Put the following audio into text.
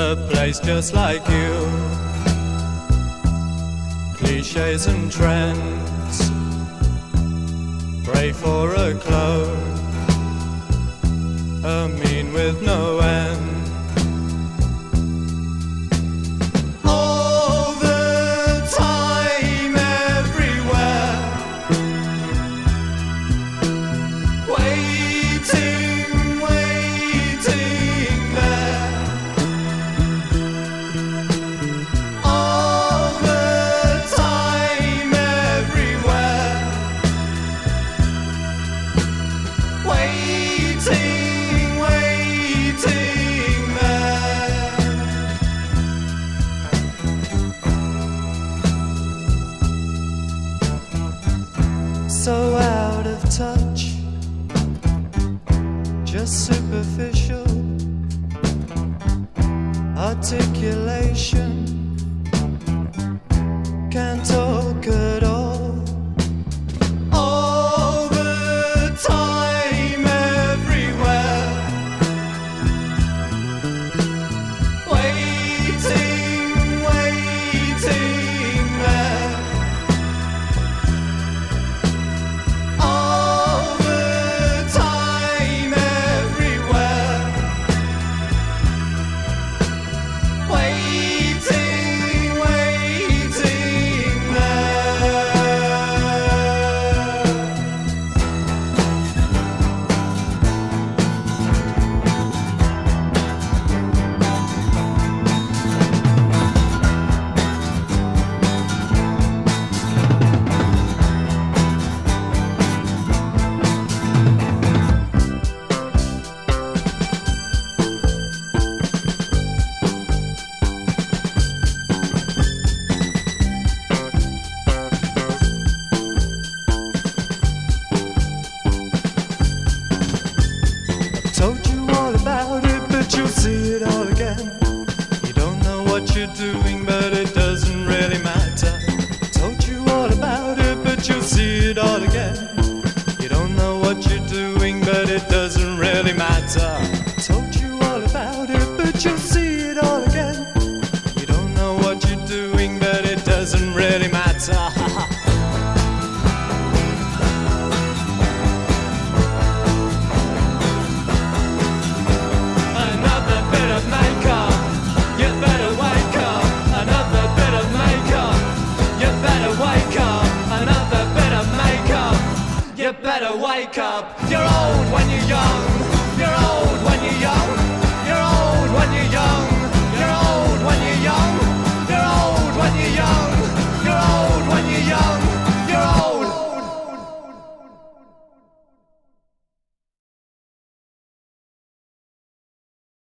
a place just like you. Cliches and trends, pray for a clone, a mean with no end. So out of touch, just superficial articulation. Told you all about it, but you'll see it all again. You don't know what you're doing, but it doesn't really matter. Told you all about it, but you'll see it all again. You don't know what you're doing, but it doesn't really matter. Wake up. You're old when you're young,